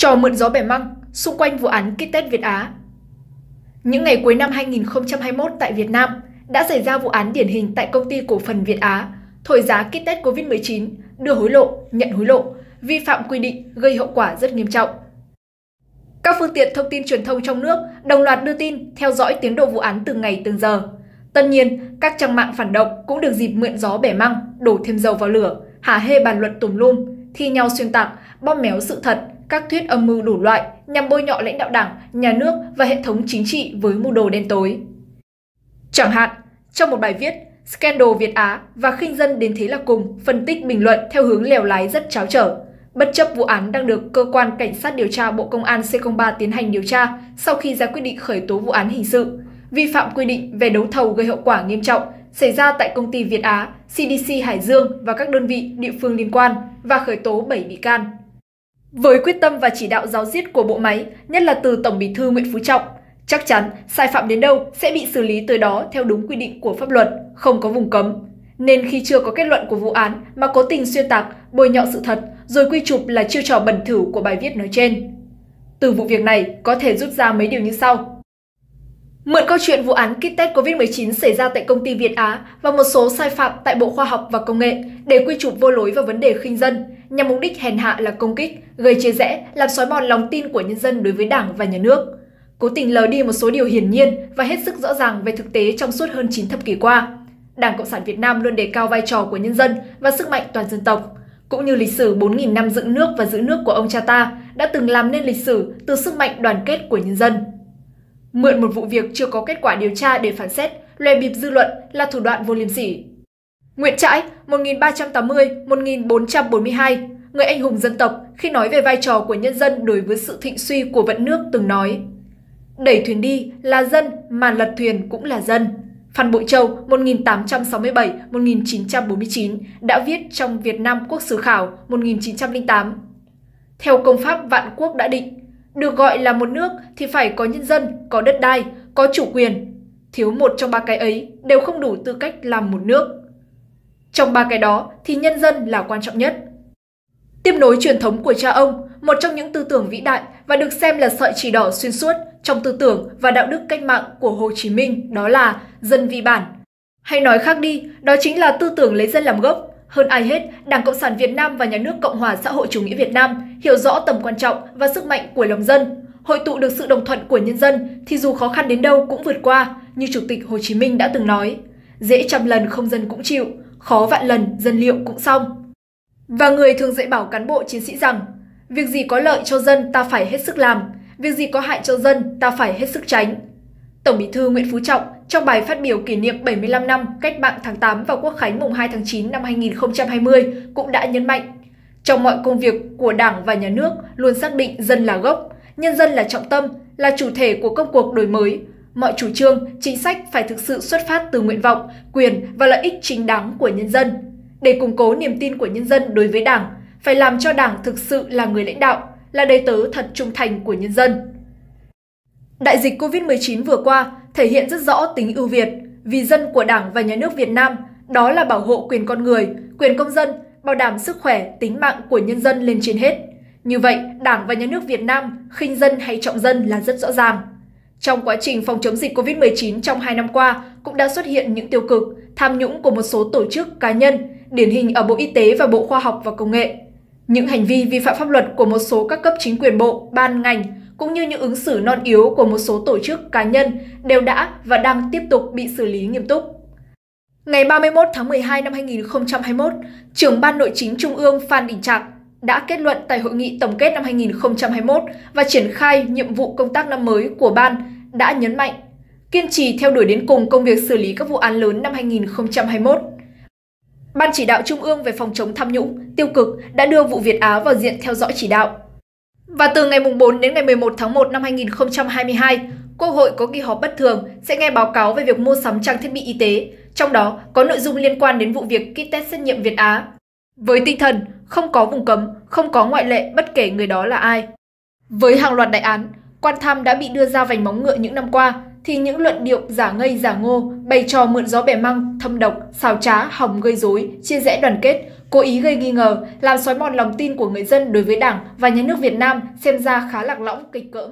Trò mượn gió bẻ măng xung quanh vụ án kit test Việt Á. Những ngày cuối năm 2021 tại Việt Nam đã xảy ra vụ án điển hình tại công ty cổ phần Việt Á, thổi giá kit test COVID-19, đưa hối lộ, nhận hối lộ, vi phạm quy định gây hậu quả rất nghiêm trọng. Các phương tiện thông tin truyền thông trong nước đồng loạt đưa tin theo dõi tiến độ vụ án từng ngày từng giờ. Tất nhiên, các trang mạng phản động cũng được dịp mượn gió bẻ măng, đổ thêm dầu vào lửa, hả hê bàn luận tùm lum, thi nhau xuyên tạc, bóp méo sự thật, các thuyết âm mưu đủ loại nhằm bôi nhọ lãnh đạo đảng, nhà nước và hệ thống chính trị với mưu đồ đen tối. Chẳng hạn, trong một bài viết, Scandal Việt Á và khinh dân đến thế là cùng phân tích bình luận theo hướng lèo lái rất cháo trở. Bất chấp vụ án đang được cơ quan cảnh sát điều tra Bộ Công an C03 tiến hành điều tra sau khi ra quyết định khởi tố vụ án hình sự, vi phạm quy định về đấu thầu gây hậu quả nghiêm trọng xảy ra tại công ty Việt Á, CDC Hải Dương và các đơn vị địa phương liên quan và khởi tố 7 bị can. Với quyết tâm và chỉ đạo giáo diết của bộ máy, nhất là từ Tổng Bí thư Nguyễn Phú Trọng, chắc chắn sai phạm đến đâu sẽ bị xử lý tới đó theo đúng quy định của pháp luật, không có vùng cấm. Nên khi chưa có kết luận của vụ án mà cố tình xuyên tạc, bôi nhọ sự thật, rồi quy chụp là chiêu trò bẩn thỉu của bài viết nói trên. Từ vụ việc này có thể rút ra mấy điều như sau. Mượn câu chuyện vụ án kit test COVID-19 xảy ra tại công ty Việt Á và một số sai phạm tại Bộ Khoa học và Công nghệ để quy chụp vô lối vào vấn đề khinh dân, nhằm mục đích hèn hạ là công kích, gây chia rẽ, làm xói mòn lòng tin của nhân dân đối với Đảng và Nhà nước. Cố tình lờ đi một số điều hiển nhiên và hết sức rõ ràng về thực tế trong suốt hơn 9 thập kỷ qua. Đảng Cộng sản Việt Nam luôn đề cao vai trò của nhân dân và sức mạnh toàn dân tộc, cũng như lịch sử 4.000 năm dựng nước và giữ nước của ông cha ta đã từng làm nên lịch sử từ sức mạnh đoàn kết của nhân dân. Mượn một vụ việc chưa có kết quả điều tra để phán xét, lòe bịp dư luận là thủ đoạn vô liêm sỉ. Nguyễn Trãi, 1380-1442, người anh hùng dân tộc khi nói về vai trò của nhân dân đối với sự thịnh suy của vận nước từng nói Đẩy thuyền đi là dân mà lật thuyền cũng là dân. Phan Bội Châu 1867-1949 đã viết trong Việt Nam Quốc sử khảo 1908. Theo công pháp vạn quốc đã định, được gọi là một nước thì phải có nhân dân, có đất đai, có chủ quyền. Thiếu một trong ba cái ấy đều không đủ tư cách làm một nước. Trong ba cái đó thì nhân dân là quan trọng nhất. Tiếp nối truyền thống của cha ông, một trong những tư tưởng vĩ đại và được xem là sợi chỉ đỏ xuyên suốt trong tư tưởng và đạo đức cách mạng của Hồ Chí Minh đó là dân vì bản. Hay nói khác đi, đó chính là tư tưởng lấy dân làm gốc. Hơn ai hết, Đảng Cộng sản Việt Nam và Nhà nước Cộng hòa xã hội chủ nghĩa Việt Nam hiểu rõ tầm quan trọng và sức mạnh của lòng dân. Hội tụ được sự đồng thuận của nhân dân thì dù khó khăn đến đâu cũng vượt qua, như Chủ tịch Hồ Chí Minh đã từng nói. Dễ trăm lần không dân cũng chịu, khó vạn lần dân liệu cũng xong. Và người thường dạy bảo cán bộ chiến sĩ rằng, việc gì có lợi cho dân ta phải hết sức làm, việc gì có hại cho dân ta phải hết sức tránh. Tổng Bí thư Nguyễn Phú Trọng trong bài phát biểu kỷ niệm 75 năm cách mạng tháng 8 và Quốc khánh mùng 2 tháng 9 năm 2020 cũng đã nhấn mạnh, trong mọi công việc của Đảng và Nhà nước luôn xác định dân là gốc, nhân dân là trọng tâm, là chủ thể của công cuộc đổi mới. Mọi chủ trương, chính sách phải thực sự xuất phát từ nguyện vọng, quyền và lợi ích chính đáng của nhân dân. Để củng cố niềm tin của nhân dân đối với Đảng, phải làm cho Đảng thực sự là người lãnh đạo, là đầy tớ thật trung thành của nhân dân. Đại dịch COVID-19 vừa qua thể hiện rất rõ tính ưu việt vì dân của Đảng và Nhà nước Việt Nam, đó là bảo hộ quyền con người, quyền công dân, bảo đảm sức khỏe, tính mạng của nhân dân lên trên hết. Như vậy, Đảng và Nhà nước Việt Nam khinh dân hay trọng dân là rất rõ ràng. Trong quá trình phòng chống dịch COVID-19 trong 2 năm qua cũng đã xuất hiện những tiêu cực, tham nhũng của một số tổ chức cá nhân, điển hình ở Bộ Y tế và Bộ Khoa học và Công nghệ. Những hành vi vi phạm pháp luật của một số các cấp chính quyền bộ, ban, ngành cũng như những ứng xử non yếu của một số tổ chức cá nhân đều đã và đang tiếp tục bị xử lý nghiêm túc. Ngày 31 tháng 12 năm 2021, trưởng Ban Nội chính Trung ương Phan Đình Trạc đã kết luận tại hội nghị tổng kết năm 2021 và triển khai nhiệm vụ công tác năm mới của Ban đã nhấn mạnh kiên trì theo đuổi đến cùng công việc xử lý các vụ án lớn năm 2021. Ban chỉ đạo Trung ương về phòng chống tham nhũng, tiêu cực đã đưa vụ Việt Á vào diện theo dõi chỉ đạo. Và từ ngày 4 đến ngày 11 tháng 1 năm 2022, Quốc hội có kỳ họp bất thường sẽ nghe báo cáo về việc mua sắm trang thiết bị y tế, trong đó có nội dung liên quan đến vụ việc kit test xét nghiệm Việt Á. Với tinh thần không có vùng cấm, không có ngoại lệ bất kể người đó là ai. Với hàng loạt đại án, quan tham đã bị đưa ra vành móng ngựa những năm qua, thì những luận điệu giả ngây giả ngô, bày trò mượn gió bẻ măng, thâm độc, xào trá, hỏng gây rối, chia rẽ đoàn kết cố ý gây nghi ngờ, làm xói mòn lòng tin của người dân đối với Đảng và nhà nước Việt Nam xem ra khá lạc lõng kịch cỡm.